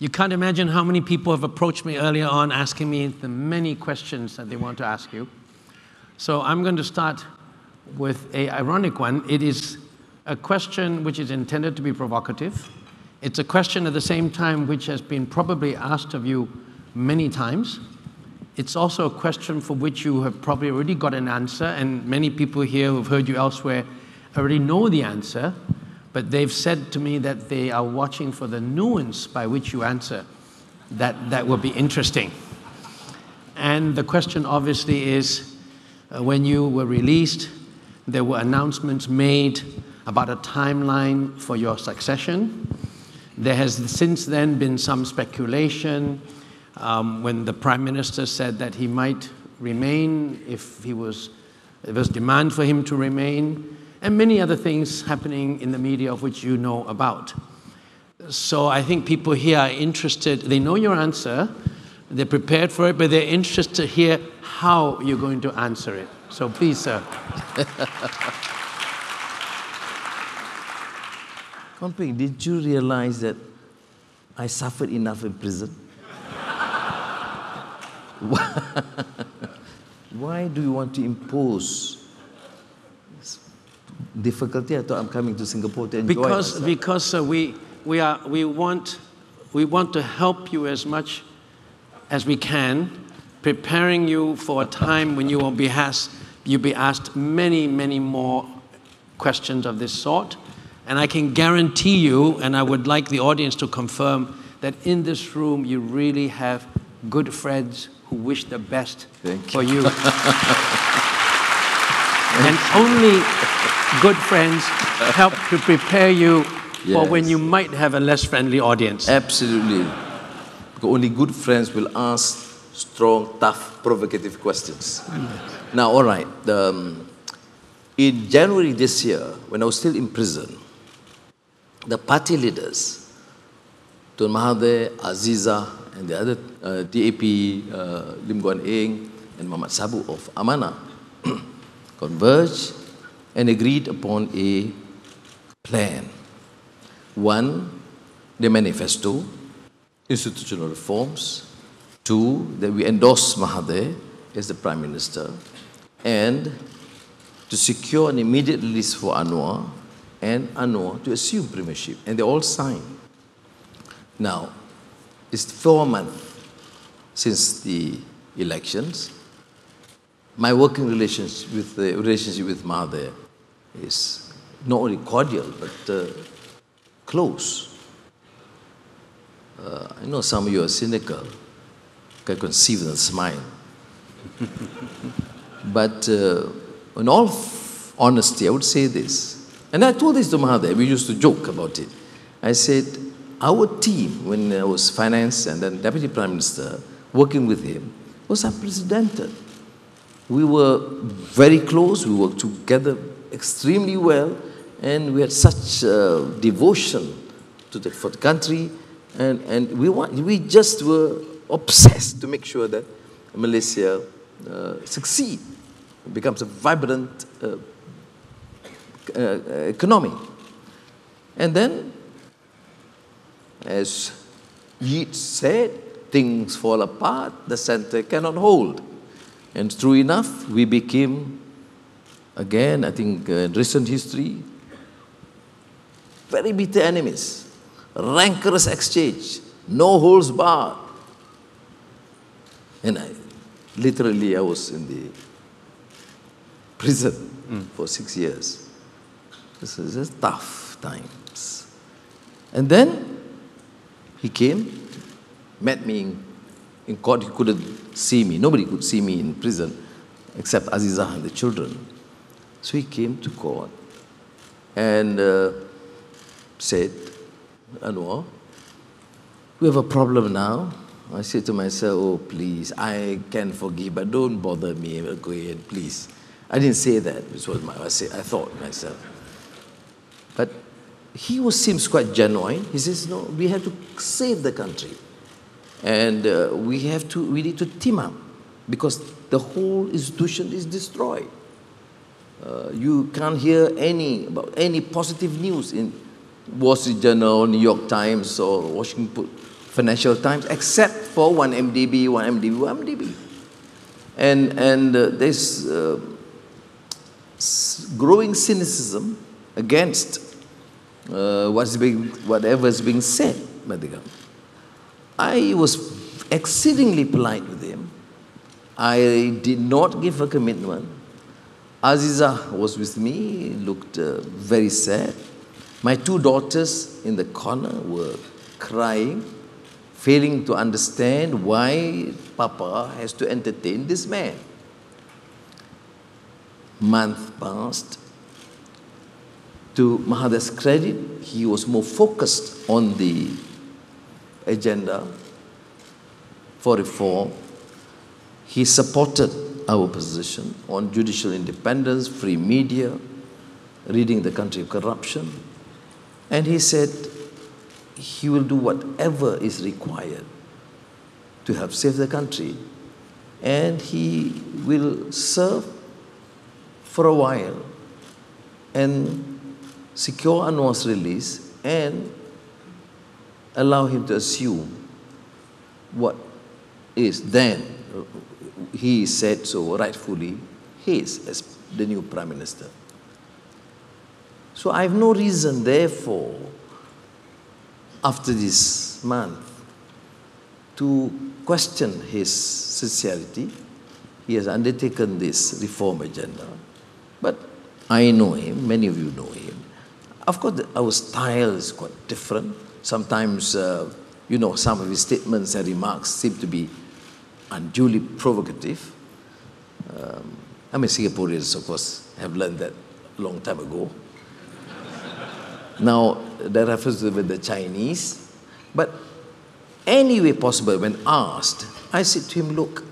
You can't imagine how many people have approached me earlier on asking me the many questions that they want to ask you. So I'm going to start with a ironic one. It is a question which is intended to be provocative. It's a question at the same time which has been probably asked of you many times. It's also a question for which you have probably already got an answer, and many people here who've heard you elsewhere already know the answer, but they've said to me that they are watching for the nuance by which you answer. That, that will be interesting. And the question obviously is uh, when you were released, there were announcements made about a timeline for your succession. There has since then been some speculation um, when the Prime Minister said that he might remain if he was, there was demand for him to remain, and many other things happening in the media of which you know about. So I think people here are interested, they know your answer, they're prepared for it, but they're interested to hear how you're going to answer it. So please, sir. Kwon Ping, did you realize that I suffered enough in prison? Why do you want to impose difficulty? I thought I'm coming to Singapore to enjoy because myself. because uh, we we are we want we want to help you as much as we can, preparing you for a time when you will be asked you'll be asked many many more questions of this sort, and I can guarantee you, and I would like the audience to confirm that in this room you really have good friends who wish the best Thank for you. and only good friends help to prepare you for when you might have a less friendly audience. Absolutely. Because only good friends will ask strong, tough, provocative questions. Now, all right. Um, in January this year, when I was still in prison, the party leaders, Tun Mahathir, Azizah, and the other uh, DAP, uh, Lim Guan Eng, and Mohamad Sabu of Amanah, converged and agreed upon a plan. One, the manifesto, institutional reforms. Two, that we endorse Mahathir as the Prime Minister. And to secure an immediate release for Anwar and Anwar to assume premiership. And they all signed. Now, it's four months since the elections. My working relations with the relationship with Mahathir is not only cordial but uh, close. Uh, I know some of you are cynical. I conceive the smile. but uh, in all honesty, I would say this. And I told this to Mahathir. we used to joke about it. I said, our team, when I was finance and then deputy prime minister, working with him, was unprecedented. We were very close, we worked together extremely well, and we had such uh, devotion to the, for the country, and, and we, want, we just were obsessed to make sure that Malaysia uh, succeed, becomes a vibrant uh, uh, economy. And then, as Yeats said, things fall apart, the center cannot hold. And true enough, we became, again, I think uh, in recent history, very bitter enemies, rancorous exchange, no holds barred. And I, literally, I was in the prison for six years. This is tough times. And then he came, met me in, in court. He couldn't see me. Nobody could see me in prison except Azizah and the children. So he came to court and uh, said, Anwar, we have a problem now. I said to myself, oh, please, I can forgive, but don't bother me again, please. I didn't say that, which was my, I, say, I thought myself. But he was, seems quite genuine. He says, no, we have to save the country. And uh, we have to, we need to team up because the whole institution is destroyed. Uh, you can't hear any, about any positive news in Wall Street Journal, New York Times, or Washington Financial Times, except for one MDB, one MDB, one MDB. And, and uh, there's uh, growing cynicism against uh, what's being, whatever is being said by the government. I was exceedingly polite with him. I did not give a commitment. Azizah was with me, looked uh, very sad. My two daughters in the corner were crying, failing to understand why Papa has to entertain this man. Month passed. To Mahathir's credit, he was more focused on the agenda for reform. He supported our position on judicial independence, free media, ridding the country of corruption. And he said he will do whatever is required to help save the country. And he will serve for a while and secure Anwar's release and allow him to assume what is then, he said so rightfully, his as the new prime minister. So I have no reason, therefore, after this month, to question his sincerity. He has undertaken this reform agenda. But I know him, many of you know him. Of course, our style is quite different. Sometimes, uh, you know, some of his statements and remarks seem to be unduly provocative. Um, I mean, Singaporeans, of course, have learned that a long time ago. now, that refers to the Chinese. But any way possible, when asked, I said to him, look,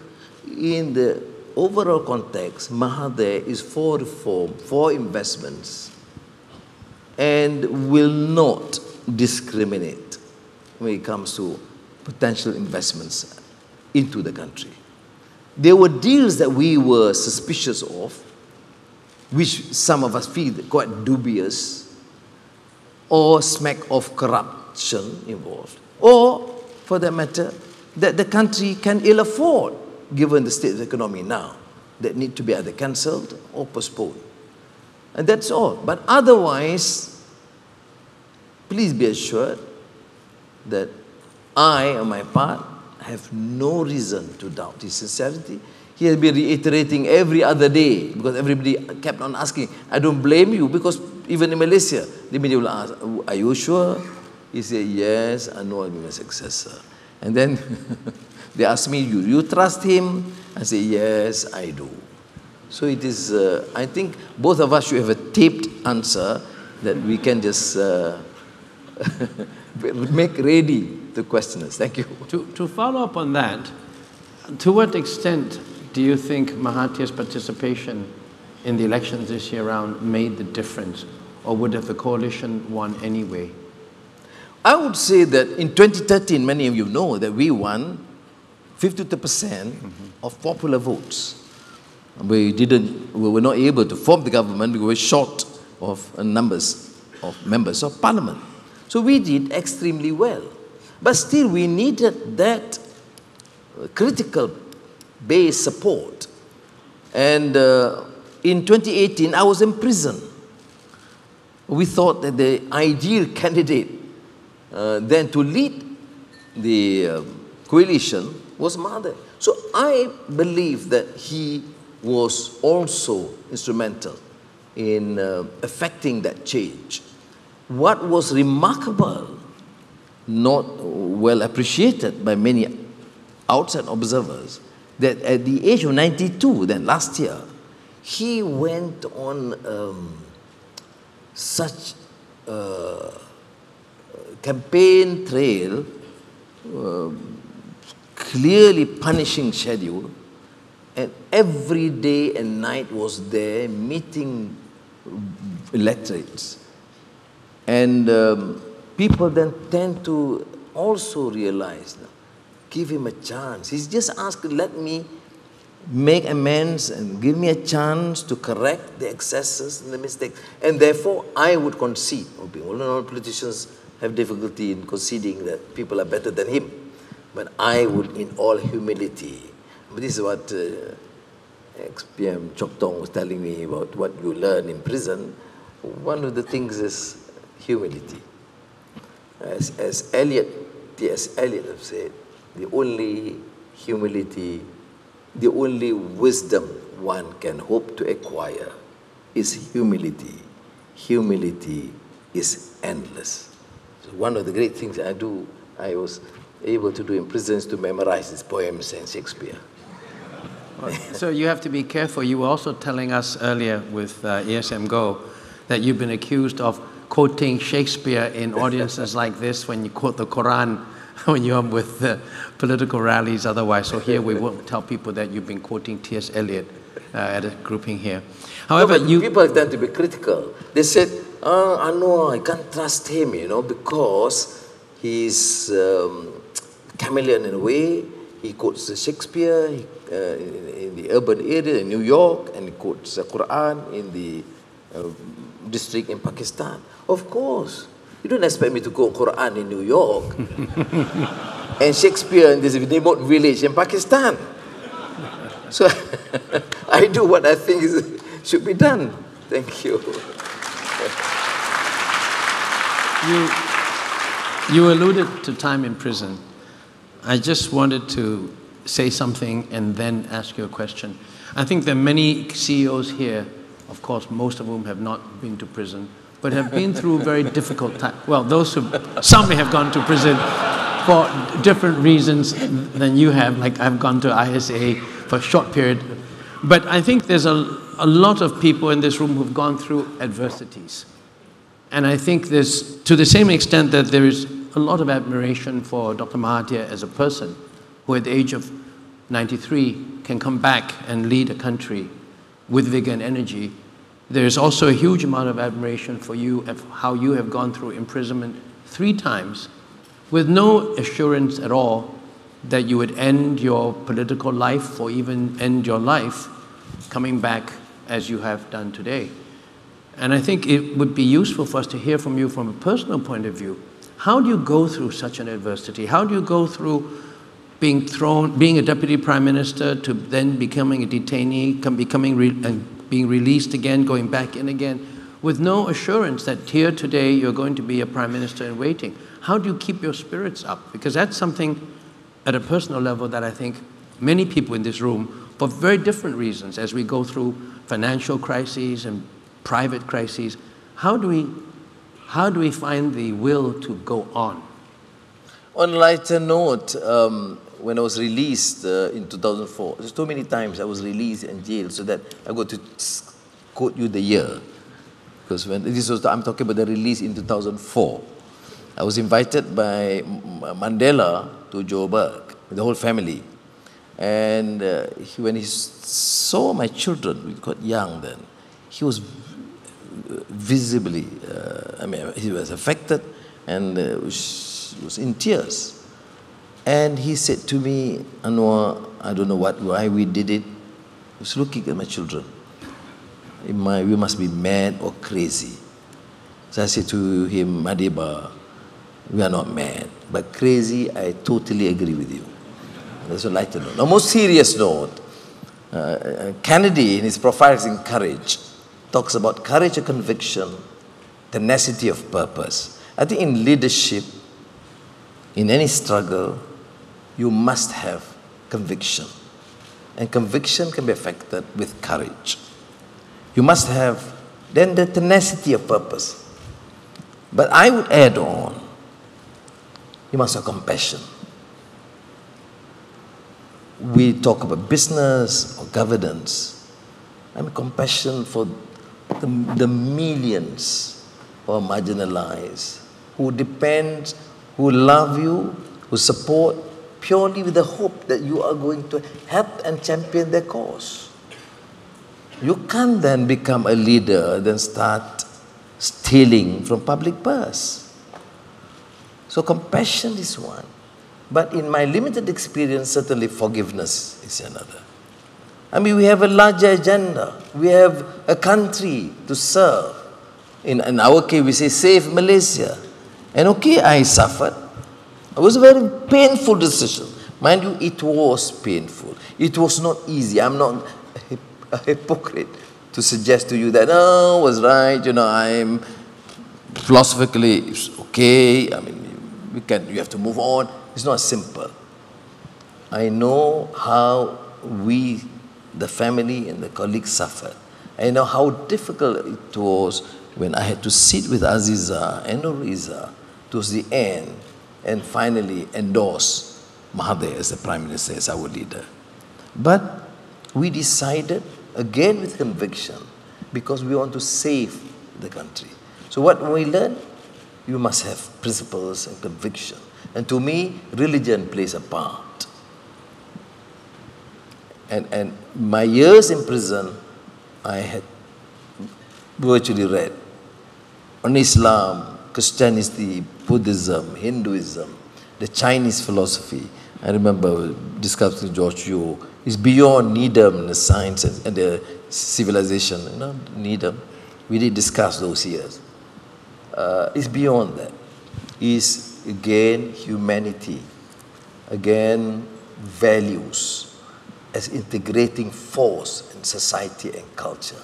in the overall context, Mahathir is for reform, for investments, and will not discriminate when it comes to potential investments into the country. There were deals that we were suspicious of, which some of us feel quite dubious, or smack of corruption involved, or, for that matter, that the country can ill afford, given the state of the economy now, that need to be either cancelled or postponed. And that's all. But otherwise, please be assured that I, on my part, have no reason to doubt his sincerity. He has been reiterating every other day because everybody kept on asking. I don't blame you because even in Malaysia, the media will ask, Are you sure? He said, Yes, I know I'll be my successor. And then they ask me, You, you trust him? I say, Yes, I do. So it is, uh, I think both of us should have a taped answer that we can just uh, make ready to question us. Thank you. To, to follow up on that, to what extent do you think Mahathir's participation in the elections this year round made the difference, or would have the coalition won anyway? I would say that in 2013, many of you know that we won 52% mm -hmm. of popular votes. We didn't, we were not able to form the government because we were short of numbers of members of parliament. So we did extremely well. But still, we needed that critical base support. And uh, in 2018, I was in prison. We thought that the ideal candidate uh, then to lead the uh, coalition was Mahathir. So I believe that he was also instrumental in uh, affecting that change. What was remarkable not well appreciated by many outside observers that at the age of 92, then last year, he went on um, such campaign trail, uh, clearly punishing schedule, and every day and night was there meeting electorates. And um, people then tend to also realize, give him a chance. He's just asked, let me make amends and give me a chance to correct the excesses and the mistakes. And therefore, I would concede, all politicians have difficulty in conceding that people are better than him. But I would, in all humility, this is what uh, ex-PM Chok Tong was telling me about what you learn in prison. One of the things is humility. As, as Eliot, T.S. Eliot have said, the only humility, the only wisdom one can hope to acquire is humility. Humility is endless. So one of the great things I do, I was able to do in prisons to memorize his poems and Shakespeare. so you have to be careful. You were also telling us earlier with uh, ESM Goh that you've been accused of quoting Shakespeare in audiences like this when you quote the Quran when you're with the political rallies otherwise. So here we won't tell people that you've been quoting T.S. Eliot uh, at a grouping here. However, no, you... People tend to be critical. They said, oh, I know, I can't trust him, you know, because he's um, chameleon in a way. He quotes Shakespeare he, uh, in, in, the urban area in New York, and he quotes the Quran in the uh, district in Pakistan. Of course. You don't expect me to quote Quran in New York and Shakespeare in this remote village in Pakistan. So I do what I think is, should be done. Thank you. you. You alluded to time in prison. I just wanted to say something and then ask you a question. I think there are many CEOs here, of course, most of whom have not been to prison, but have been through very difficult times. Well, those who, some may have gone to prison for different reasons than you have, like I've gone to ISA for a short period. But I think there's a, a lot of people in this room who've gone through adversities. And I think there's, to the same extent that there is a lot of admiration for Dr. Mahathir as a person, who at the age of 93 can come back and lead a country with vigor and energy there's also a huge amount of admiration for you of how you have gone through imprisonment three times with no assurance at all that you would end your political life or even end your life coming back as you have done today. And I think it would be useful for us to hear from you from a personal point of view. How do you go through such an adversity? How do you go through being thrown, being a deputy prime minister to then becoming a detainee, becoming being released again, going back in again, with no assurance that here today you're going to be a prime minister in waiting. How do you keep your spirits up? Because that's something at a personal level that I think many people in this room, for very different reasons, as we go through financial crises and private crises, how do we, how do we find the will to go on? On lighter note, um, when I was released uh, in 2004, there's too many times I was released and jailed so that I got to quote you the year. Because when this was, I'm talking about the release in 2004. I was invited by Mandela to Joburg, with the whole family. And uh, he, when he saw my children, we got young then, he was visibly, uh, I mean, he was affected and uh, was in tears. And he said to me, Anwar, I don't know what, why we did it. He was looking at my children. My, we must be mad or crazy. So I said to him, Madiba, we are not mad, but crazy, I totally agree with you. That's a lighter note. A more serious note, uh, uh, Kennedy, in his Profiles in Courage, talks about courage of conviction, tenacity of purpose. I think in leadership, in any struggle, you must have conviction. And conviction can be affected with courage. You must have then the tenacity of purpose. But I would add on, you must have compassion. We talk about business or governance. I mean, compassion for the, the millions who are marginalized, who depend, who love you, who support, purely with the hope that you are going to help and champion their cause. You can't then become a leader, then start stealing from public purse. So compassion is one. But in my limited experience, certainly forgiveness is another. I mean, we have a larger agenda. We have a country to serve. In, in our case, we say save Malaysia. And okay, I suffered. It was a very painful decision. Mind you, it was painful. It was not easy. I'm not a hypocrite to suggest to you that, oh, I was right, you know, I'm philosophically okay. I mean, we can, you have to move on. It's not simple. I know how we, the family and the colleagues suffered. I know how difficult it was when I had to sit with Azizah and Nurul Izzah towards the end and finally endorse Mahathir as the Prime Minister, as our leader. But we decided, again with conviction, because we want to save the country. So what we learn, you must have principles and conviction. And to me, religion plays a part. And, and my years in prison, I had virtually read on Islam, Christianity, Buddhism, Hinduism, the Chinese philosophy. I remember discussing George Yeo. It's beyond Needham, the science and the civilization, you know, Needham. We did discuss those years. Uh, it's beyond that. It's again humanity, again values as integrating force in society and culture,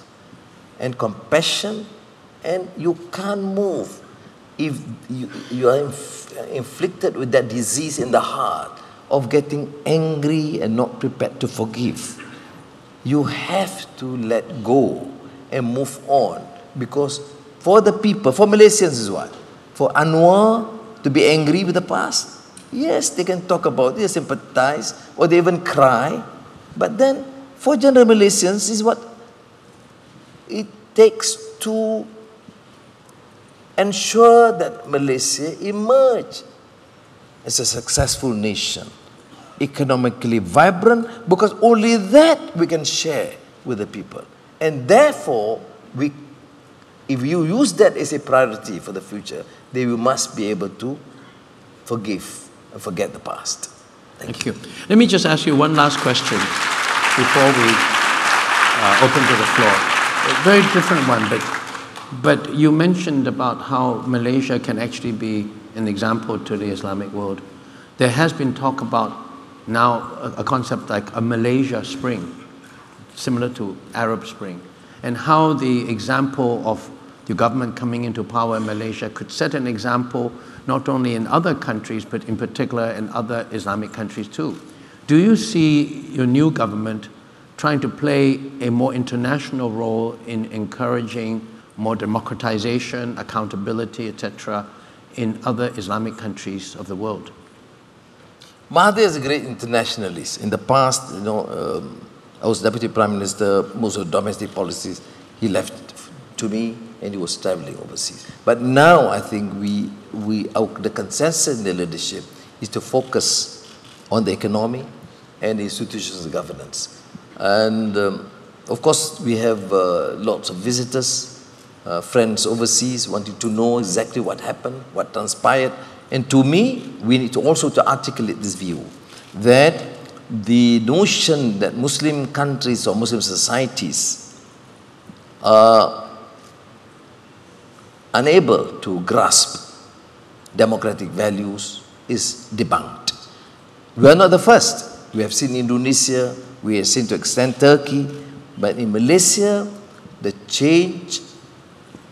and compassion, and you can't move if you, you are inf inflicted with that disease in the heart of getting angry and not prepared to forgive. You have to let go and move on because for the people, for Malaysians is what? For Anwar to be angry with the past? Yes, they can talk about it, sympathize, or they even cry. But then, for general Malaysians, is what it takes to ensure that Malaysia emerge as a successful nation, economically vibrant, because only that we can share with the people. And therefore, we, if you use that as a priority for the future, then we must be able to forgive and forget the past. Thank, Thank you. you. Let me just ask you one last question before we uh, open to the floor. A very different one, but but you mentioned about how Malaysia can actually be an example to the Islamic world. There has been talk about now a, concept like a Malaysia Spring, similar to Arab Spring, and how the example of the government coming into power in Malaysia could set an example not only in other countries, but in particular in other Islamic countries too. Do you see your new government trying to play a more international role in encouraging more democratization, accountability, etc., in other Islamic countries of the world? Mahathir is a great internationalist. In the past, you know, um, I was deputy prime minister, most of the domestic policies he left to me, and he was traveling overseas. But now I think we, we our, the consensus in the leadership is to focus on the economy and institutions of governance. And um, of course, we have uh, lots of visitors uh, friends overseas wanting to know exactly what happened, what transpired. And to me, we need to also to articulate this view that the notion that Muslim countries or Muslim societies are unable to grasp democratic values is debunked. We are not the first. We have seen Indonesia, we have seen to extent Turkey, but in Malaysia, the change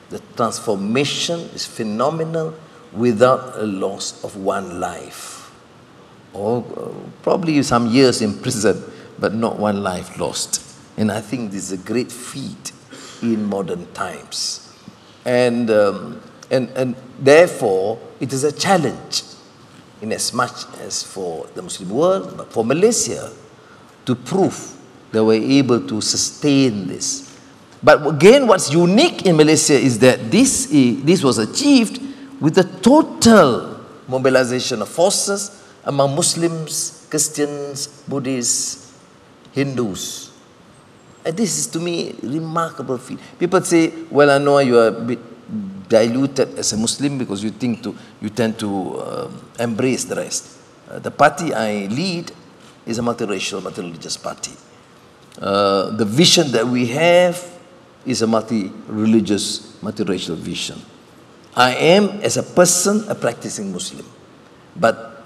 the transformation is phenomenal without a loss of one life. Or uh, probably some years in prison, but not one life lost. And I think this is a great feat in modern times. And, um, and, and therefore, it is a challenge in as much as for the Muslim world, but for Malaysia to prove that we're able to sustain this but again, what's unique in Malaysia is that this, this was achieved with the total mobilization of forces among Muslims, Christians, Buddhists, Hindus. And this is to me remarkable feat. People say, well, I know you are a bit diluted as a Muslim because you think to, you tend to uh, embrace the rest. Uh, the party I lead is a multiracial, multi-religious party. Uh, the vision that we have is a multi-religious, multi-racial vision. I am, as a person, a practicing Muslim. But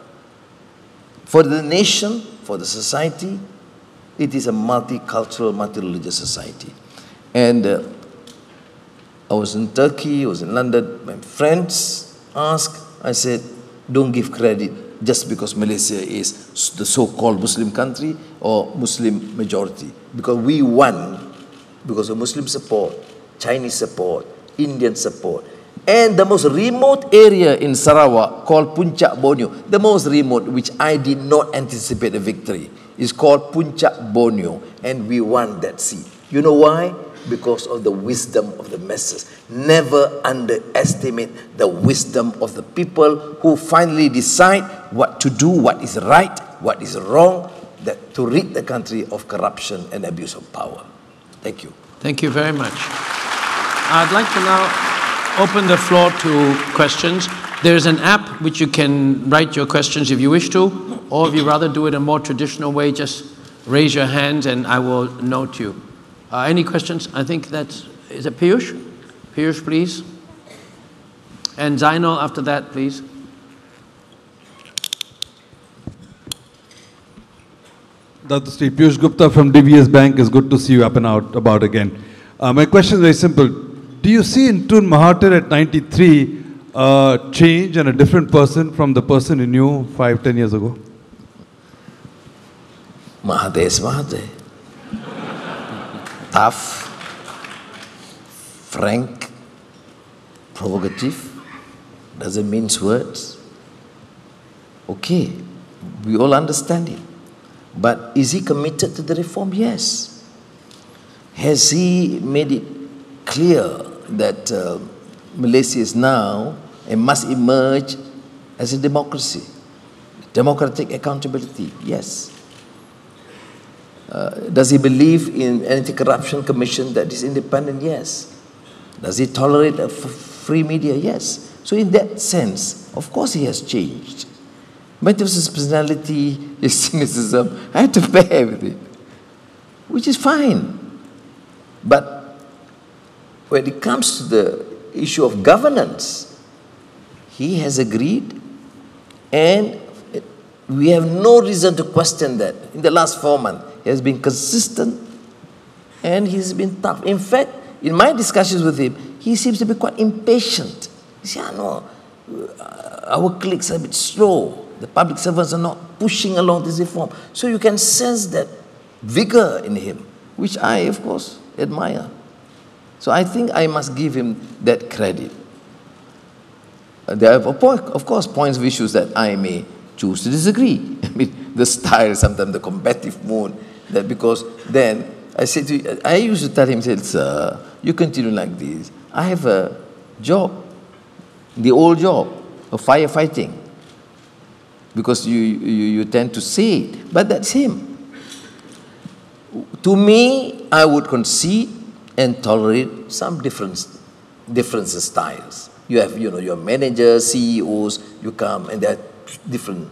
for the nation, for the society, it is a multicultural, multi-religious society. And uh, I was in Turkey, I was in London, my friends asked, I said, don't give credit just because Malaysia is the so-called Muslim country or Muslim majority. Because we won because of Muslim support, Chinese support, Indian support. And the most remote area in Sarawak called Puncak Borneo, the most remote, which I did not anticipate a victory, is called Puncak Borneo. And we won that seat. You know why? Because of the wisdom of the masses. Never underestimate the wisdom of the people who finally decide what to do, what is right, what is wrong, that to rid the country of corruption and abuse of power. Thank you. Thank you very much. I'd like to now open the floor to questions. There's an app which you can write your questions if you wish to, or if you rather do it a more traditional way, just raise your hands and I will note you. Uh, any questions? I think that's, is it Piyush? Piyush, please. And Zainal after that, please. Dr. Piyush Gupta from DBS Bank. It's good to see you up and out about again. Uh, my question is very simple. Do you see in Tun Mahathir at 93 uh, change and a different person from the person you knew five, ten years ago? Mahathir is Mahathir. Tough, frank, provocative, doesn't mince words. Okay, we all understand it. But is he committed to the reform? Yes. Has he made it clear that uh, Malaysia is now and must emerge as a democracy? Democratic accountability? Yes. Uh, does he believe in anti-corruption commission that is independent? Yes. Does he tolerate a free media? Yes. So in that sense, of course he has changed. It personality, his cynicism. I had to bear with it, which is fine. But when it comes to the issue of governance, he has agreed, and we have no reason to question that. In the last four months, he has been consistent and he's been tough. In fact, in my discussions with him, he seems to be quite impatient. He said, ah, I know, uh, our clicks are a bit slow. The public servants are not pushing along this reform. So you can sense that vigor in him, which I, of course, admire. So I think I must give him that credit. Uh, there are, of course, points of issues that I may choose to disagree. I mean, the style, sometimes the combative mood, that because then I said to I used to tell him, said, sir, you continue like this. I have a job, the old job of firefighting because you, you, you tend to say it. But that's him. To me, I would concede and tolerate some difference, difference styles. You have, you know, your managers, CEOs, you come and there are different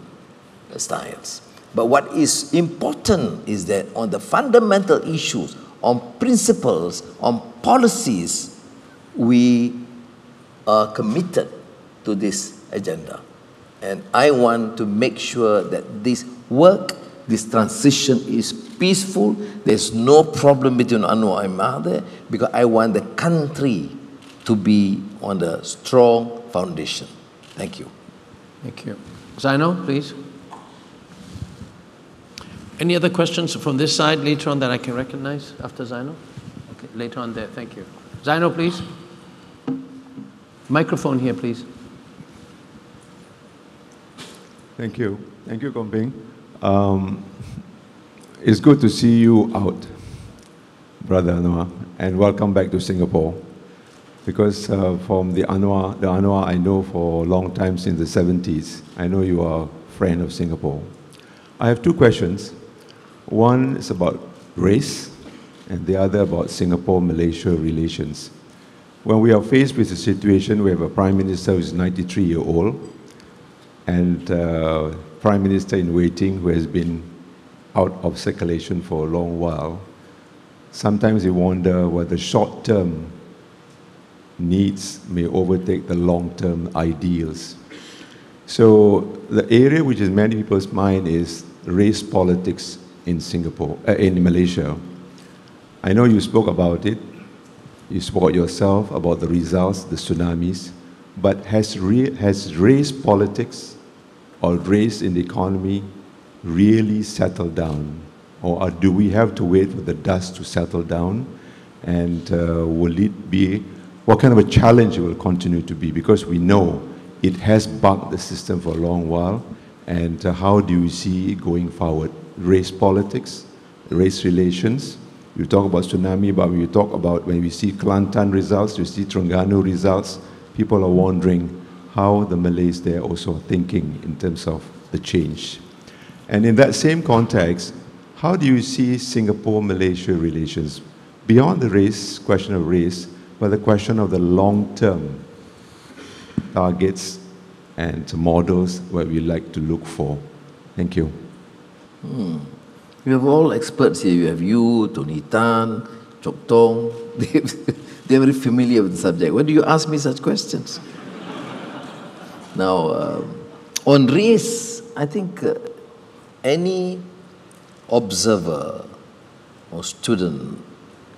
styles. But what is important is that on the fundamental issues, on principles, on policies, we are committed to this agenda. And I want to make sure that this work, this transition is peaceful. There's no problem between Anwar and Mahathir because I want the country to be on the strong foundation. Thank you. Thank you. Zainal, please. Any other questions from this side later on that I can recognize after Zainal? Okay, later on there. Thank you. Zainal, please. Microphone here, please. Thank you. Thank you, Kwon Ping. Um, it's good to see you out, Brother Anwar, and welcome back to Singapore. Because uh, from the Anwar, the Anwar I know for a long time since the 70s, I know you are a friend of Singapore. I have two questions. One is about race, and the other about Singapore-Malaysia relations. When we are faced with a situation, we have a prime minister who is 93 year old, and uh, prime minister in waiting who has been out of circulation for a long while, sometimes you wonder whether short-term needs may overtake the long term ideals. So, the area which is many people's mind is race politics in Singapore, uh, in Malaysia. I know you spoke about it. You spoke yourself about the results, the tsunamis. But has, has race politics or race in the economy really settled down? Or are, do we have to wait for the dust to settle down? And uh, will it be, what kind of a challenge it will continue to be? Because we know it has bugged the system for a long while. And uh, how do you see going forward? Race politics, race relations. You talk about tsunami, but when you talk about when we see Kelantan results, you see Terengganu results, people are wondering how the Malays there also are thinking in terms of the change. And in that same context, how do you see Singapore-Malaysia relations beyond the race, question of race, but the question of the long-term targets and models what we like to look for? Thank you. Hmm. You have all experts here. We have you, Tony Tan, Chok Tong. They're very familiar with the subject. Why do you ask me such questions? now, uh, on race, I think uh, any observer or student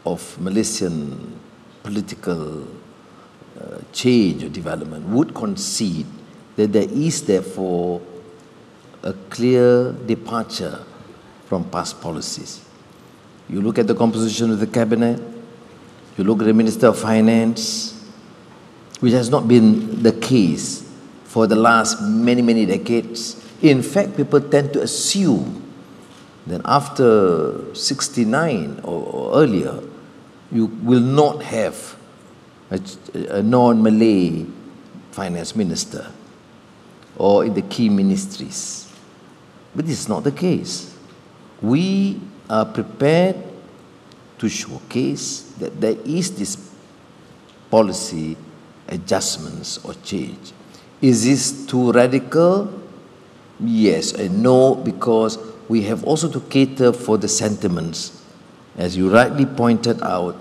of Malaysian political uh, change or development would concede that there is therefore a clear departure from past policies. You look at the composition of the cabinet, you look at the Minister of Finance, which has not been the case for the last many, many decades. In fact, people tend to assume that after 69 or, or earlier, you will not have a, a non Malay finance minister or in the key ministries. But this is not the case. We are prepared to showcase that there is this policy adjustments or change. Is this too radical? Yes and no, because we have also to cater for the sentiments. As you rightly pointed out,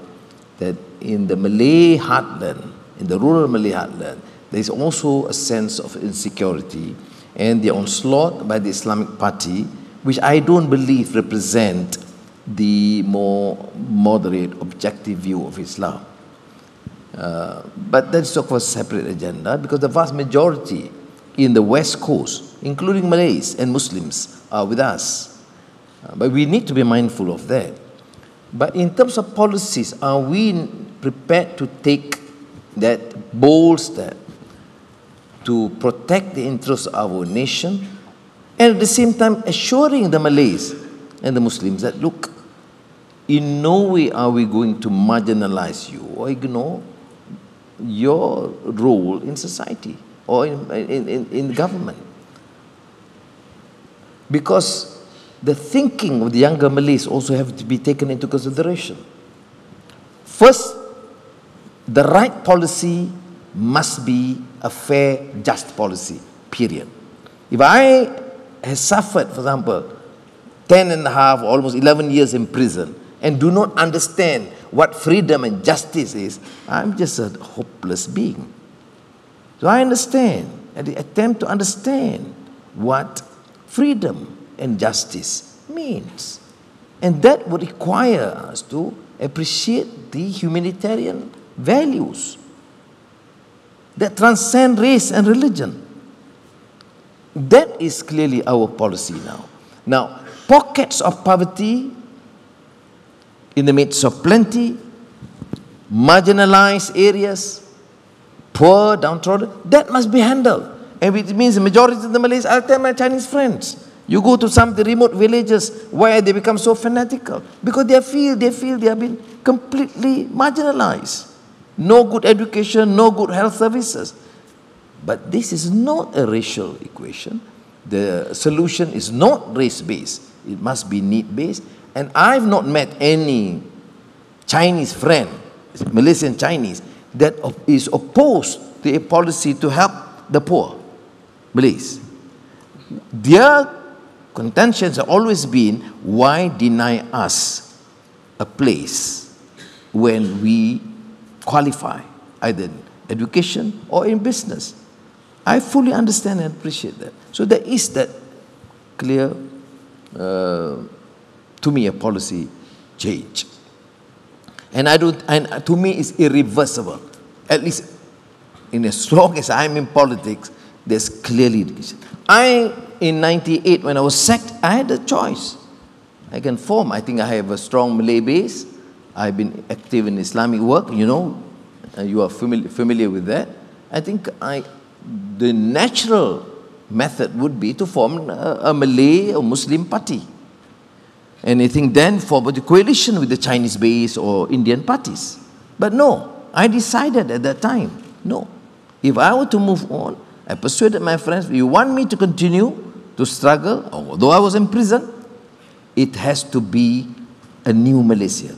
that in the Malay heartland, in the rural Malay heartland, there is also a sense of insecurity and the onslaught by the Islamic Party, which I don't believe represent the more moderate, objective view of Islam. Uh, but that's of a separate agenda because the vast majority in the West Coast, including Malays and Muslims, are with us. Uh, but we need to be mindful of that. But in terms of policies, are we prepared to take that bold step to protect the interests of our nation and at the same time assuring the Malays and the Muslims that look, in no way are we going to marginalize you or ignore your role in society or in, in, in, government. Because the thinking of the younger Malays also have to be taken into consideration. First, the right policy must be a fair, just policy, period. If I have suffered, for example, 10 and a half, almost 11 years in prison, and do not understand what freedom and justice is, I'm just a hopeless being. So I understand, and attempt to understand what freedom and justice means. And that would require us to appreciate the humanitarian values that transcend race and religion. That is clearly our policy now. Now, pockets of poverty in the midst of plenty, marginalized areas, poor, downtrodden, that must be handled. And it means the majority of the Malays, I'll tell my Chinese friends, you go to some of the remote villages where they become so fanatical because they feel they feel they have been completely marginalized. No good education, no good health services. But this is not a racial equation. The solution is not race based, it must be need based. And I've not met any Chinese friend, Malaysian Chinese, that is opposed to a policy to help the poor, Malays. Their contentions have always been why deny us a place when we qualify either in education or in business. I fully understand and appreciate that. So there is that clear, uh, to me, a policy change. And I don't, and to me, it's irreversible. At least, in as long as I'm in politics, there's clearly. I, in 98, when I was sacked, I had a choice. I can form. I think I have a strong Malay base. I've been active in Islamic work, you know, uh, you are familiar, familiar with that. I think I, the natural method would be to form a, a Malay or Muslim party. Think then form a coalition with the Chinese base or Indian parties. But no, I decided at that time, no. If I were to move on, I persuaded my friends, you want me to continue to struggle, although I was in prison, it has to be a new Malaysia.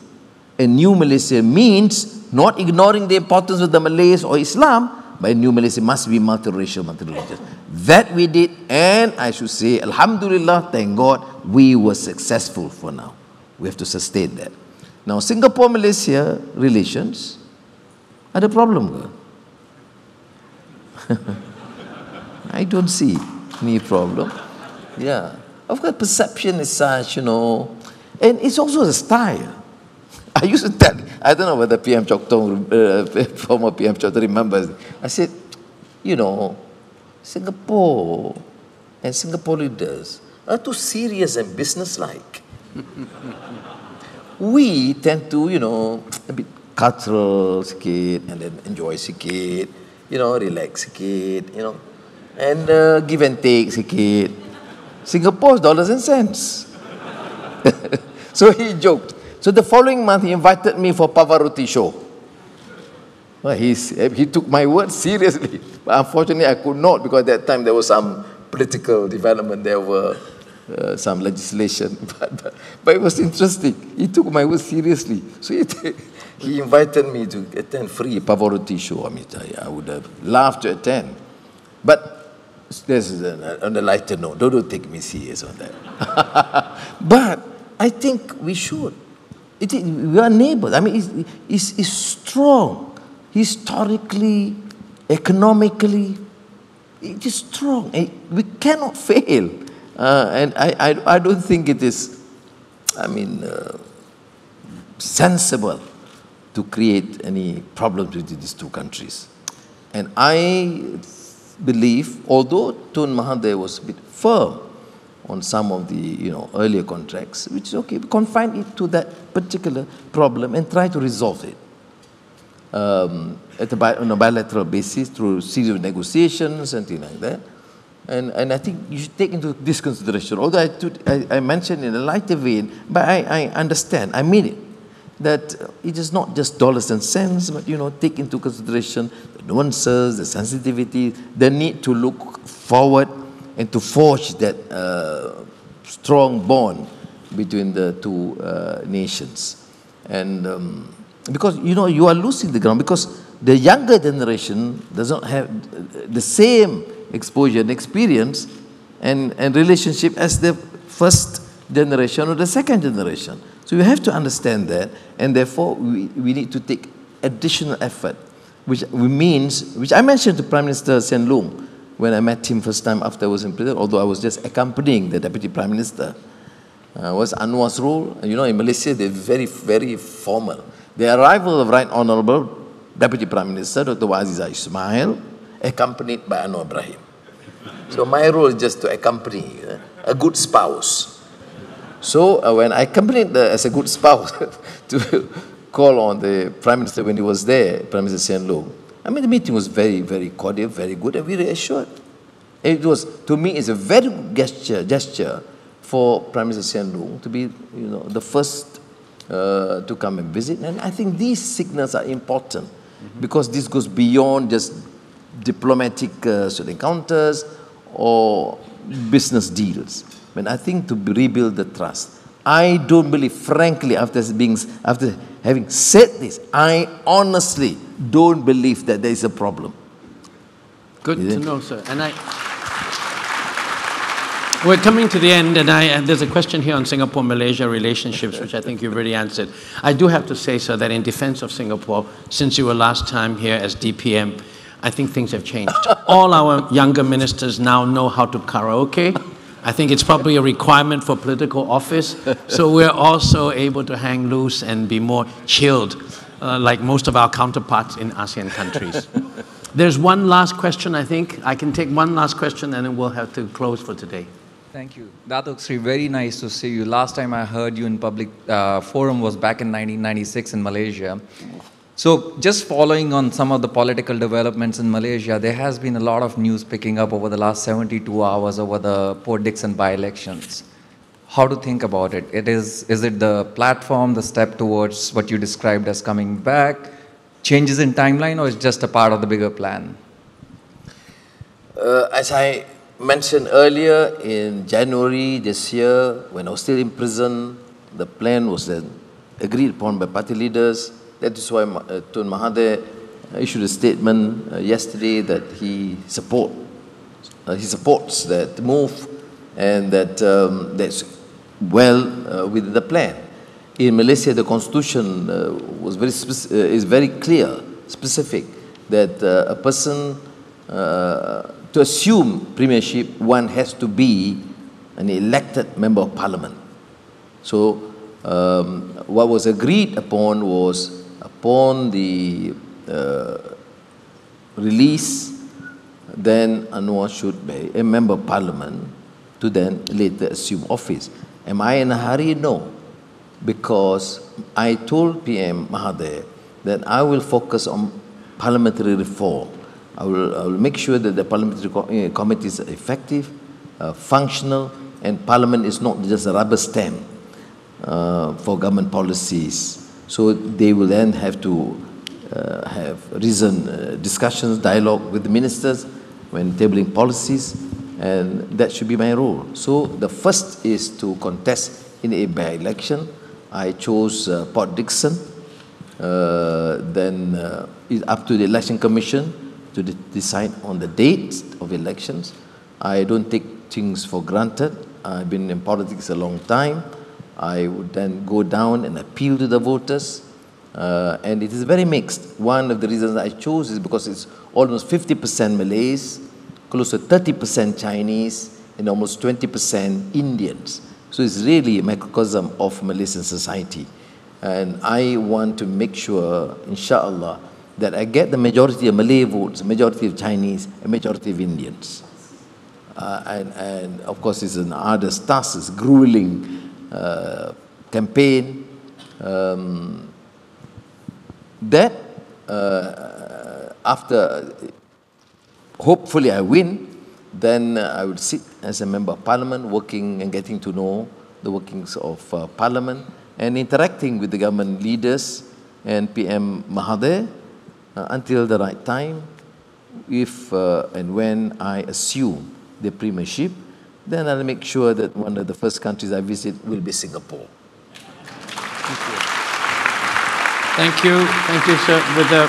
A new Malaysia means not ignoring the importance of the Malays or Islam, but a new Malaysia must be multiracial, multireligious. That we did, and I should say, Alhamdulillah, thank God, we were successful for now. We have to sustain that. Now, Singapore Malaysia relations are a problem. I don't see any problem. Yeah. Of course, perception is such, you know, and it's also a style. I used to tell, I don't know whether PM Chok Tong, uh, former PM Chok Tong remembers. I said, you know, Singapore and Singapore leaders are too serious and businesslike. we tend to, you know, a bit cultural sikit and then enjoy sikit, you know, relax sikit, you know, and uh, give and take sikit. Singapore's dollars and cents. so he joked. So the following month, he invited me for Pavarotti show. He's, he took my word seriously. But unfortunately, I could not because at that time there was some political development, there were uh, some legislation. But, but, but, it was interesting. He took my word seriously. So he, he invited me to attend free Pavarotti show. I mean, I would have loved to attend. But this is on a lighter note. Don't, don't take me serious on that. but I think we should. It we are neighbors. I mean, it's, it's, it's strong historically, economically. It is strong. We cannot fail. Uh, and I, I, I, don't think it is, I mean, uh, sensible to create any problems between these two countries. And I believe, although Tun Mahathir was a bit firm on some of the you know, earlier contracts, which is okay, confine it to that particular problem and try to resolve it. Um, at a on a bilateral basis through a series of negotiations and things like that. And, and I think you should take into this consideration, although I, I, I mentioned in a lighter vein, but I, I understand, I mean it that it is not just dollars and cents, but you know, take into consideration the nuances, the sensitivity, the need to look forward and to forge that uh, strong bond between the two uh, nations. And um, because you know you are losing the ground because the younger generation does not have the same exposure and experience and, and relationship as the first generation or the second generation. So you have to understand that, and therefore we, we need to take additional effort, which we means, which I mentioned to Prime Minister Hsien Loong when I met him first time after I was in prison, although I was just accompanying the Deputy Prime Minister. Uh, was Anwar's role. You know, in Malaysia, they're very, very formal. The arrival of Right Honorable Deputy Prime Minister Dr. Wan Azizah Ismail, accompanied by Anwar Ibrahim. So my role is just to accompany uh, a good spouse. So uh, when I accompanied the, as a good spouse to call on the Prime Minister when he was there, Prime Minister Hsien Loong, I mean, the meeting was very, very cordial, very good, and very reassured. It was, to me, it's a very good gesture, gesture for Prime Minister Hsien Loong to be, you know, the first uh, to come and visit. And I think these signals are important mm-hmm. because this goes beyond just diplomatic uh, encounters or business deals. I mean, I think to rebuild the trust. I don't believe, frankly, after being, after having said this, I honestly don't believe that there is a problem. Good to know, sir. And I, We're coming to the end, and, I, and there's a question here on Singapore Malaysia relationships, which I think you've already answered. I do have to say, sir, that in defense of Singapore, since you were last time here as DPM, I think things have changed. All our younger ministers now know how to karaoke. I think it's probably a requirement for political office. So we're also able to hang loose and be more chilled, uh, like most of our counterparts in ASEAN countries. There's one last question, I think. I can take one last question and then we'll have to close for today. Thank you. Datuk Sri, very nice to see you. Last time I heard you in public uh, forum was back in 1996 in Malaysia. So just following on some of the political developments in Malaysia, there has been a lot of news picking up over the last 72 hours over the Port Dickson by-elections. How to think about it? It is, is it the platform, the step towards what you described as coming back, changes in timeline, or is just a part of the bigger plan? Uh, as I mentioned earlier, in January this year, when I was still in prison, the plan was then agreed upon by party leaders. That is why uh, Tun Mahathir issued a statement uh, yesterday that he support uh, he supports that move and that um, that's well uh, with the plan. In Malaysia, the constitution uh, was very uh, is very clear, specific that uh, a person uh, to assume premiership, one has to be an elected member of parliament. So, um, what was agreed upon was upon the uh, release, then Anwar should be a member of parliament to then later assume office. Am I in a hurry? No. Because I told PM Mahathir that I will focus on parliamentary reform. I will, I will make sure that the parliamentary co- uh, committee is effective, uh, functional, and parliament is not just a rubber stamp uh, for government policies. So they will then have to uh, have reason uh, discussions, dialogue with the ministers when tabling policies, and that should be my role. So the first is to contest in a by-election. I chose uh, Port Dickson. Then it's up to the election commission to de- decide on the dates of elections. I don't take things for granted. I've been in politics a long time. I would then go down and appeal to the voters. Uh, and it is very mixed. One of the reasons I chose is because it's almost 50% Malays, close to 30% Chinese, and almost 20% Indians. So it's really a microcosm of Malaysian society. And I want to make sure, inshallah, that I get the majority of Malay votes, majority of Chinese, and majority of Indians. Uh, and, and of course, it's an arduous task, it's grueling uh, campaign. Um, that, uh, after hopefully I win, then I would sit as a member of parliament, working and getting to know the workings of uh, parliament and interacting with the government leaders and PM Mahathir uh, until the right time. If uh, and when I assume the premiership, then I'll make sure that one of the first countries I visit will be Singapore. Thank you. Thank you, sir. With a,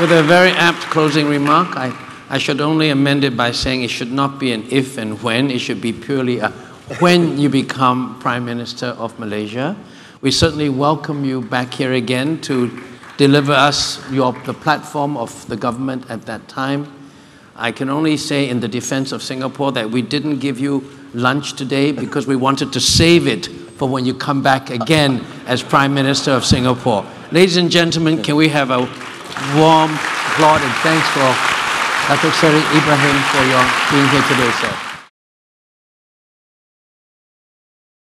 with a very apt closing remark, I, I should only amend it by saying it should not be an if and when, it should be purely a when you become Prime Minister of Malaysia. We certainly welcome you back here again to deliver us your, the platform of the government at that time. I can only say in the defense of Singapore that we didn't give you lunch today because we wanted to save it for when you come back again as Prime Minister of Singapore. Ladies and gentlemen, can we have a warm applaud and thanks for Datuk Seri Ibrahim for your being here today, sir.